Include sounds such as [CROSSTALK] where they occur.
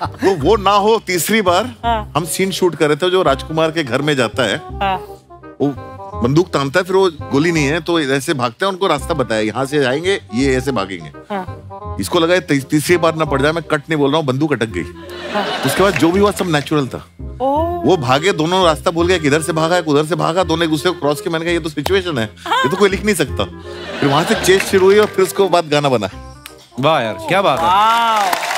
[LAUGHS] तो वो ना हो तीसरी बार हाँ। हम सीन शूट कर रहे थे जो राजकुमार के घर में जाता है। हाँ, वो बंदूक तानता है फिर वो गोली नहीं है तो ऐसे भागते हैं उनको रास्ता बताया यहाँ से जाएँगे ये ऐसे भागेंगे। हाँ, इसको लगा ये ती- तीसरी बार ना पड़ जाए मैं कट नहीं बोल रहा हूँ बंदूक अटक गई। हाँ। तो उसके बाद जो भी हुआ सब नेचुरल था। वो भागे दोनों रास्ता बोल गए किधर से भागा उधर से भागा दोनों एक दूसरे को क्रॉस किया मैंने कहा ये तो सिचुएशन है ये तो कोई लिख नहीं सकता। फिर वहाँ से चेस शुरू हुई और फिर उसके बाद गाना बना। वाह यार क्या बात है।